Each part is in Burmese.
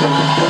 Thank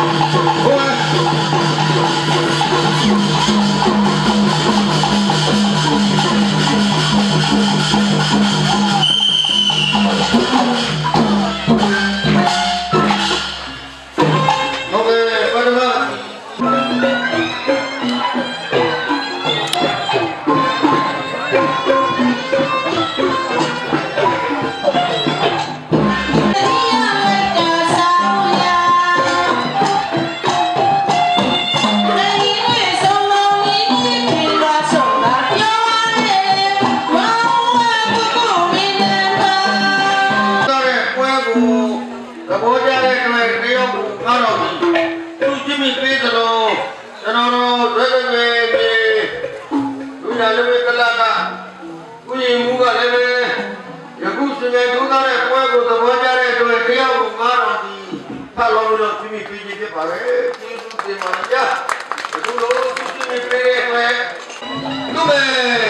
What? ကိုကြတဲ့အတွက်တယောက်ကိုကားတော်ပြီသူကြည့်မိသေးသလိုကျွန်တော်တို့တွေ့တွေ့ပဲလူရလည်းပဲကလာကကိုရင်မူကလည်းပဲယခုစင်ငယ်ဒုသားတဲ့ပွဲကိုသဘောကျတဲ့အတွက်တယောက်ကိုကားတော်ပြီဖတ်လို့တော့ကြည့်မိသေးခြင်းဖြစ်ပါပဲကျေးဇူးတင်ပါတယ်ဗျာဒီလိုသူကြည့်မိသေးတဲ့အတွက်သူပဲ